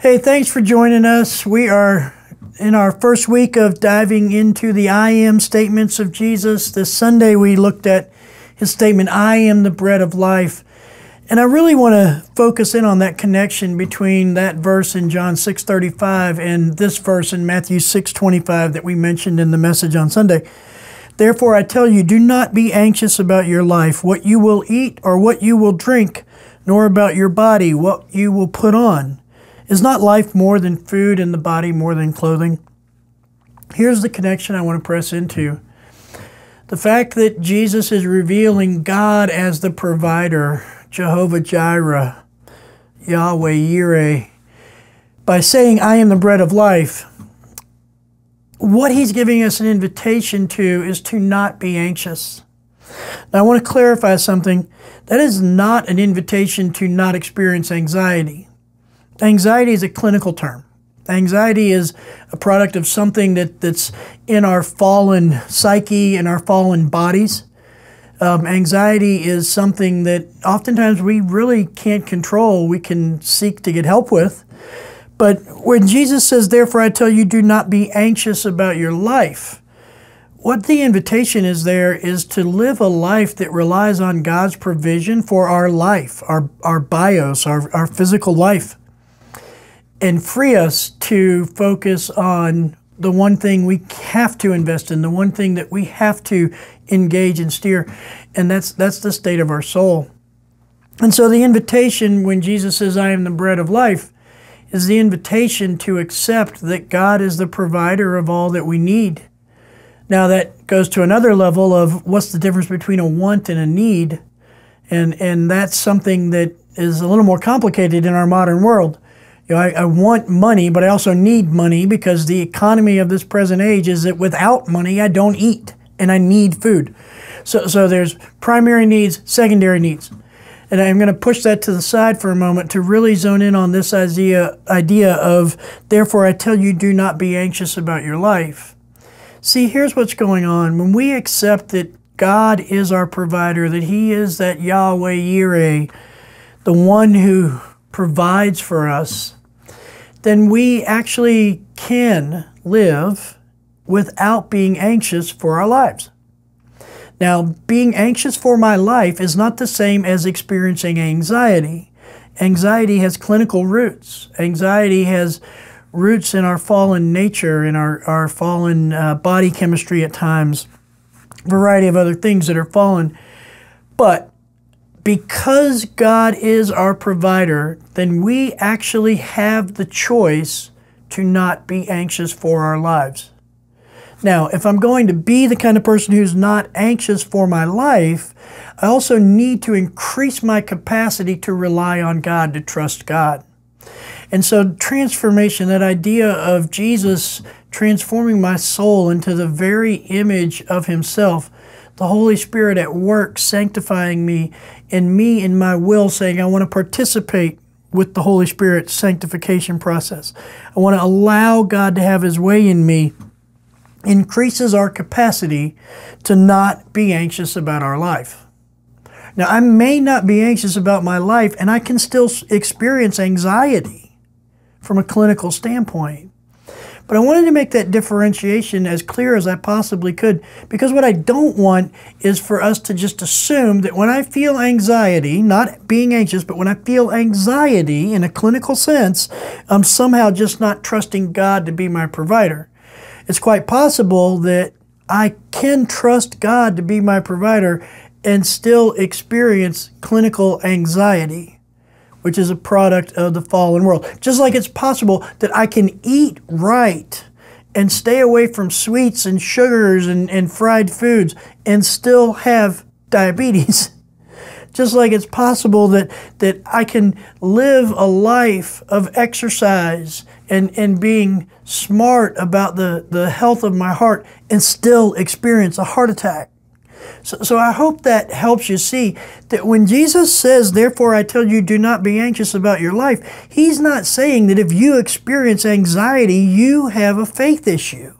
Hey, thanks for joining us. We are in our first week of diving into the I am statements of Jesus. This Sunday we looked at his statement, I am the bread of life. And I really want to focus in on that connection between that verse in John 6:35 and this verse in Matthew 6:25 that we mentioned in the message on Sunday. Therefore I tell you, do not be anxious about your life, what you will eat or what you will drink, nor about your body, what you will put on. Is not life more than food and the body more than clothing? Here's the connection I want to press into. The fact that Jesus is revealing God as the provider, Jehovah Jireh, Yahweh Yireh, by saying, I am the bread of life, what he's giving us an invitation to is to not be anxious. Now, I want to clarify something. That is not an invitation to not experience anxiety. Anxiety is a clinical term. Anxiety is a product of something that, that's in our fallen psyche, in our fallen bodies. Um, anxiety is something that oftentimes we really can't control. We can seek to get help with. But when Jesus says, Therefore I tell you, do not be anxious about your life, what the invitation is there is to live a life that relies on God's provision for our life, our, our bios, our, our physical life and free us to focus on the one thing we have to invest in, the one thing that we have to engage and steer, and that's that's the state of our soul. And so the invitation when Jesus says, "I am the bread of life," is the invitation to accept that God is the provider of all that we need. Now that goes to another level of what's the difference between a want and a need, and and that's something that is a little more complicated in our modern world you know, I, I, want money, but I also need money because the economy of this present age is that without money, I don't eat and I need food. So, so there's primary needs, secondary needs. And I'm going to push that to the side for a moment to really zone in on this idea, idea of, therefore, I tell you, do not be anxious about your life. See, here's what's going on. When we accept that God is our provider, that He is that Yahweh Yireh, the one who provides for us, then we actually can live without being anxious for our lives. Now, being anxious for my life is not the same as experiencing anxiety. Anxiety has clinical roots. Anxiety has roots in our fallen nature, in our, our fallen uh, body chemistry at times, variety of other things that are fallen. But because God is our provider, then we actually have the choice to not be anxious for our lives. Now, if I'm going to be the kind of person who's not anxious for my life, I also need to increase my capacity to rely on God, to trust God. And so, transformation, that idea of Jesus transforming my soul into the very image of Himself, the Holy Spirit at work sanctifying me, and me in my will saying, I want to participate with the Holy Spirit's sanctification process. I want to allow God to have His way in me, increases our capacity to not be anxious about our life. Now, I may not be anxious about my life, and I can still experience anxiety from a clinical standpoint. But I wanted to make that differentiation as clear as I possibly could because what I don't want is for us to just assume that when I feel anxiety, not being anxious, but when I feel anxiety in a clinical sense, I'm somehow just not trusting God to be my provider. It's quite possible that I can trust God to be my provider and still experience clinical anxiety which is a product of the fallen world. Just like it's possible that I can eat right and stay away from sweets and sugars and, and fried foods and still have diabetes. Just like it's possible that, that I can live a life of exercise and, and being smart about the, the health of my heart and still experience a heart attack. So, so I hope that helps you see that when Jesus says, Therefore I tell you, do not be anxious about your life, he's not saying that if you experience anxiety, you have a faith issue.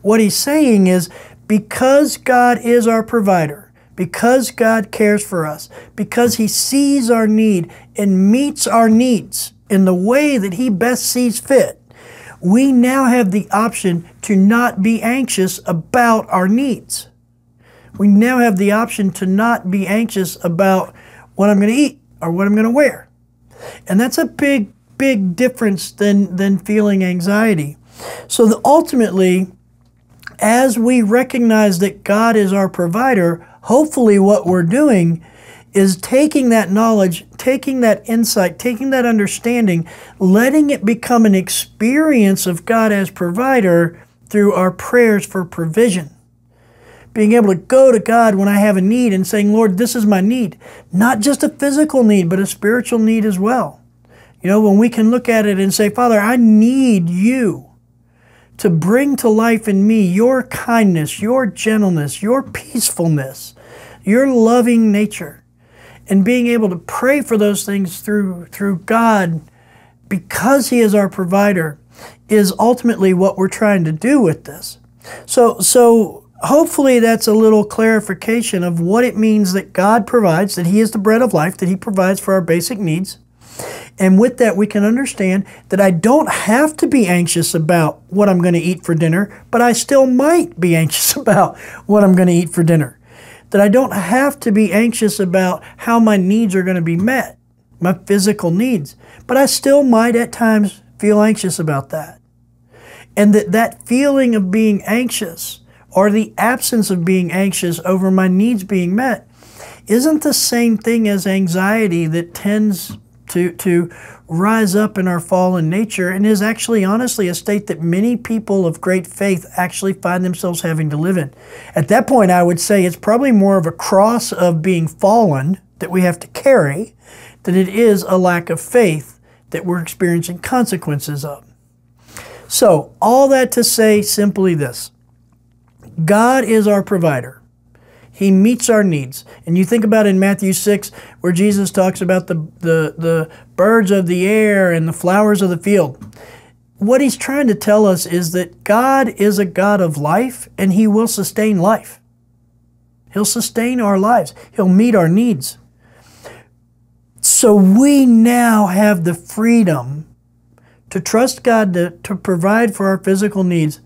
What he's saying is, because God is our provider, because God cares for us, because he sees our need and meets our needs in the way that He best sees fit, we now have the option to not be anxious about our needs. We now have the option to not be anxious about what I'm going to eat or what I'm going to wear. And that's a big, big difference than, than feeling anxiety. So ultimately, as we recognize that God is our provider, hopefully what we're doing is taking that knowledge, taking that insight, taking that understanding, letting it become an experience of God as provider through our prayers for provision. Being able to go to God when I have a need and saying, Lord, this is my need. Not just a physical need, but a spiritual need as well. You know, when we can look at it and say, Father, I need you to bring to life in me your kindness, your gentleness, your peacefulness, your loving nature and being able to pray for those things through through God because he is our provider is ultimately what we're trying to do with this. So so hopefully that's a little clarification of what it means that God provides, that he is the bread of life, that he provides for our basic needs. And with that, we can understand that I don't have to be anxious about what I'm going to eat for dinner, but I still might be anxious about what I'm going to eat for dinner that I don't have to be anxious about how my needs are going to be met, my physical needs, but I still might at times feel anxious about that. And that that feeling of being anxious or the absence of being anxious over my needs being met isn't the same thing as anxiety that tends to, to rise up in our fallen nature and is actually honestly a state that many people of great faith actually find themselves having to live in. At that point, I would say it's probably more of a cross of being fallen that we have to carry than it is a lack of faith that we're experiencing consequences of. So, all that to say simply this God is our provider. He meets our needs. And you think about in Matthew 6, where Jesus talks about the, the, the birds of the air and the flowers of the field. What he's trying to tell us is that God is a God of life and he will sustain life. He'll sustain our lives. He'll meet our needs. So we now have the freedom to trust God to, to provide for our physical needs,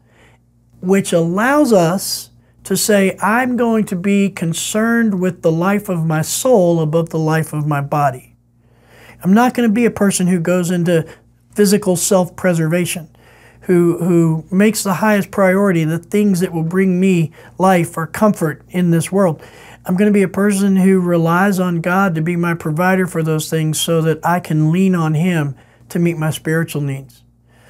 which allows us to say, I'm going to be concerned with the life of my soul above the life of my body. I'm not going to be a person who goes into physical self preservation, who, who makes the highest priority the things that will bring me life or comfort in this world. I'm going to be a person who relies on God to be my provider for those things so that I can lean on Him to meet my spiritual needs,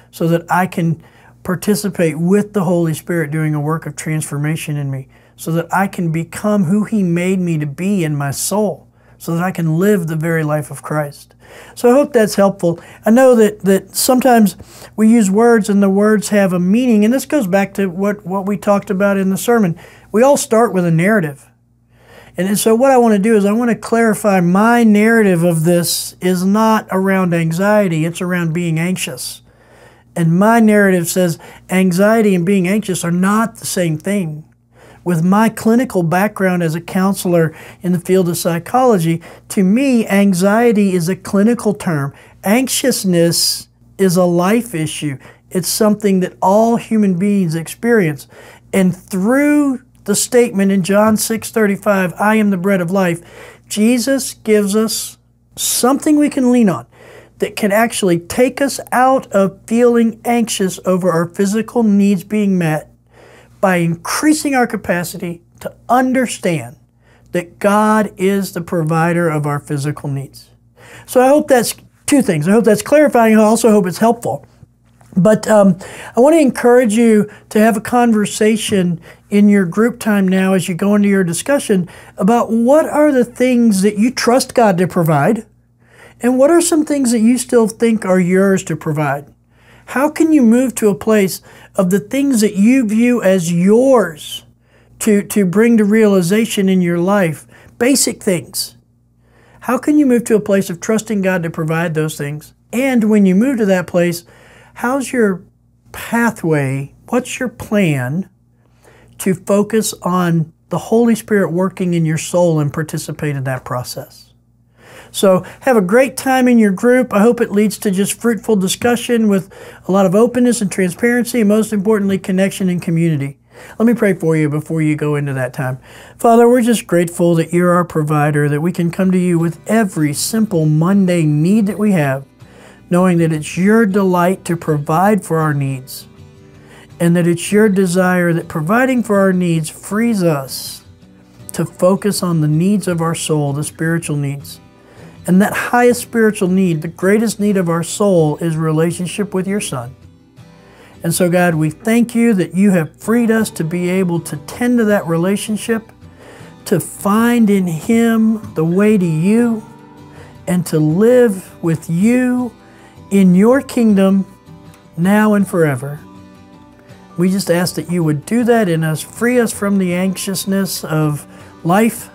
so that I can participate with the Holy Spirit doing a work of transformation in me so that I can become who He made me to be in my soul, so that I can live the very life of Christ. So I hope that's helpful. I know that, that sometimes we use words and the words have a meaning, and this goes back to what, what we talked about in the sermon. We all start with a narrative. And so what I want to do is I want to clarify my narrative of this is not around anxiety, it's around being anxious. And my narrative says anxiety and being anxious are not the same thing. With my clinical background as a counselor in the field of psychology, to me, anxiety is a clinical term. Anxiousness is a life issue. It's something that all human beings experience. And through the statement in John 6:35, I am the bread of life, Jesus gives us something we can lean on that can actually take us out of feeling anxious over our physical needs being met by increasing our capacity to understand that God is the provider of our physical needs. So I hope that's two things. I hope that's clarifying. I also hope it's helpful. But um, I want to encourage you to have a conversation in your group time now as you go into your discussion about what are the things that you trust God to provide and what are some things that you still think are yours to provide? How can you move to a place of the things that you view as yours to, to bring to realization in your life? Basic things. How can you move to a place of trusting God to provide those things? And when you move to that place, how's your pathway? What's your plan to focus on the Holy Spirit working in your soul and participate in that process? So have a great time in your group. I hope it leads to just fruitful discussion with a lot of openness and transparency, and most importantly, connection and community. Let me pray for you before you go into that time. Father, we're just grateful that you're our provider, that we can come to you with every simple, mundane need that we have, knowing that it's your delight to provide for our needs, and that it's your desire that providing for our needs frees us to focus on the needs of our soul, the spiritual needs. And that highest spiritual need, the greatest need of our soul, is relationship with your Son. And so, God, we thank you that you have freed us to be able to tend to that relationship, to find in Him the way to you, and to live with you in your kingdom now and forever. We just ask that you would do that in us, free us from the anxiousness of life,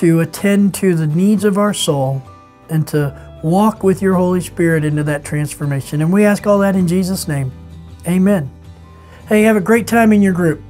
to attend to the needs of our soul, and to walk with your Holy Spirit into that transformation. And we ask all that in Jesus' name. Amen. Hey, have a great time in your group.